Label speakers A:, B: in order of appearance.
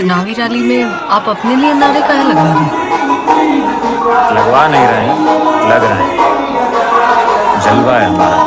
A: चुनावी रैली में आप अपने लिए नारे कहा लगा रहे
B: लगवा नहीं रहे लग रहे हैं। जलवा है हमारा।